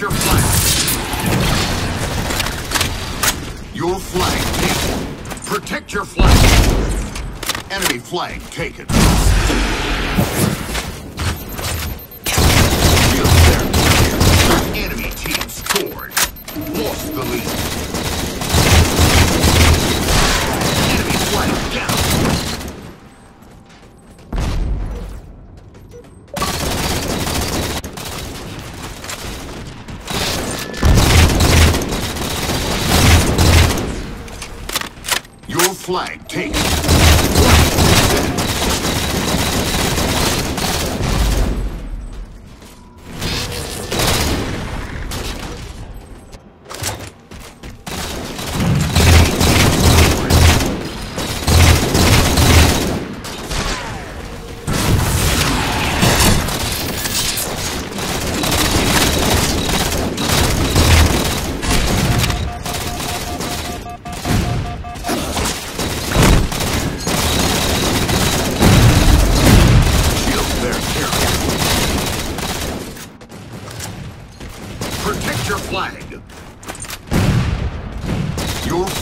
Your flag. Your flag taken. Protect your flag. Enemy flag taken. Flag taken.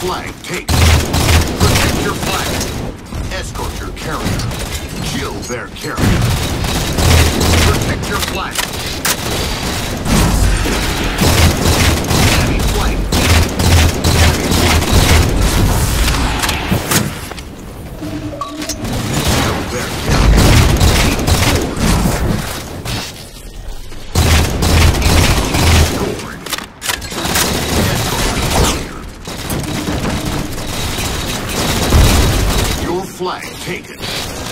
Flag taken. Protect your flag. Escort your carrier. Kill their carrier. Protect your flag. Enemy flag. Flag taken.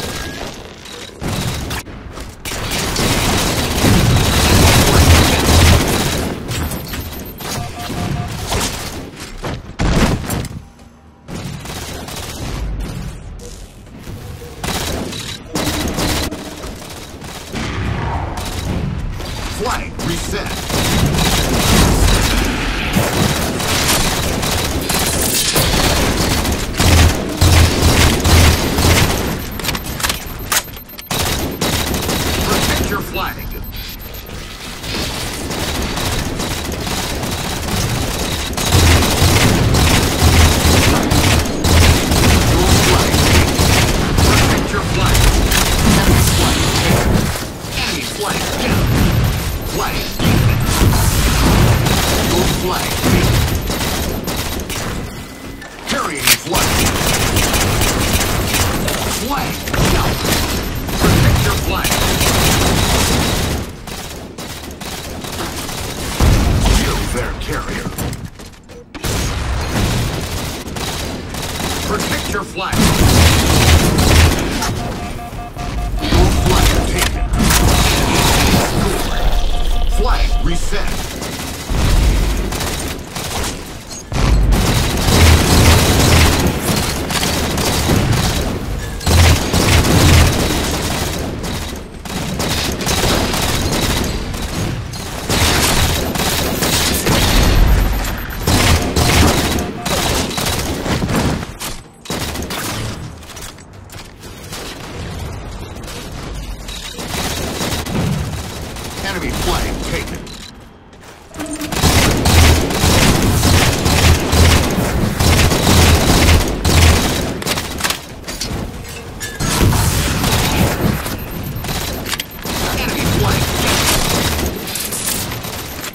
Flag. Protect your flag. Shield their carrier. Protect your flag. Flag reset.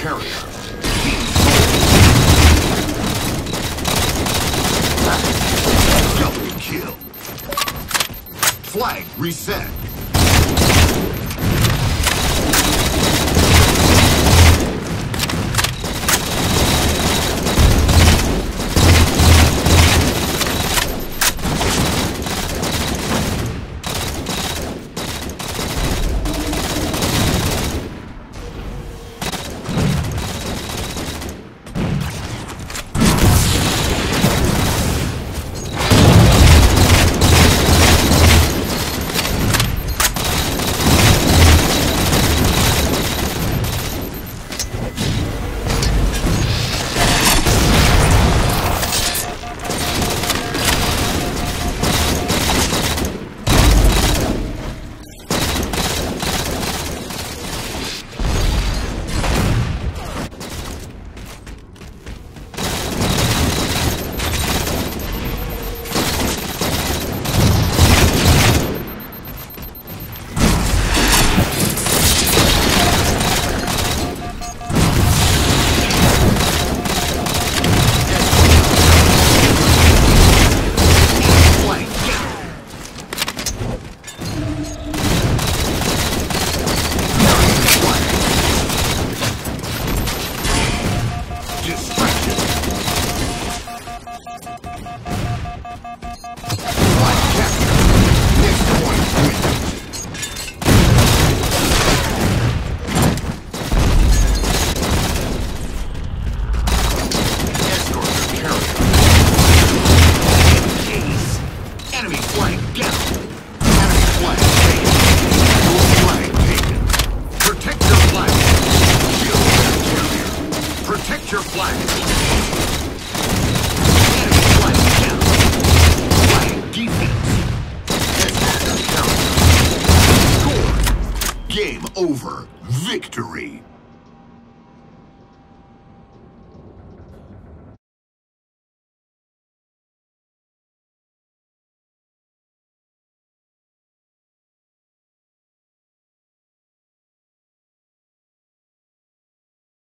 Carrier. Double kill. Flag reset. あっ!